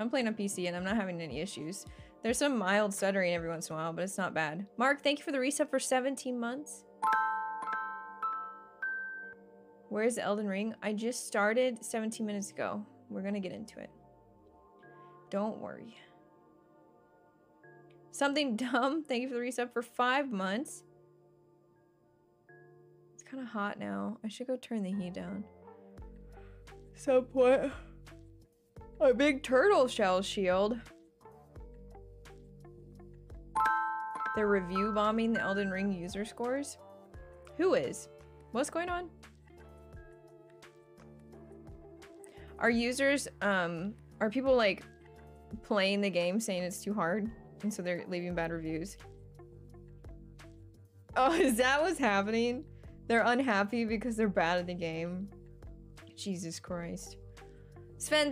I'm playing on PC and I'm not having any issues. There's some mild stuttering every once in a while, but it's not bad. Mark, thank you for the reset for 17 months. Where's Elden Ring? I just started 17 minutes ago. We're gonna get into it. Don't worry. Something dumb. Thank you for the reset for five months. It's kind of hot now. I should go turn the heat down. Some point. A big turtle shell shield. They're review bombing the Elden Ring user scores. Who is? What's going on? Are users, um, are people like playing the game saying it's too hard? And so they're leaving bad reviews? Oh, is that what's happening? They're unhappy because they're bad at the game. Jesus Christ. Sven,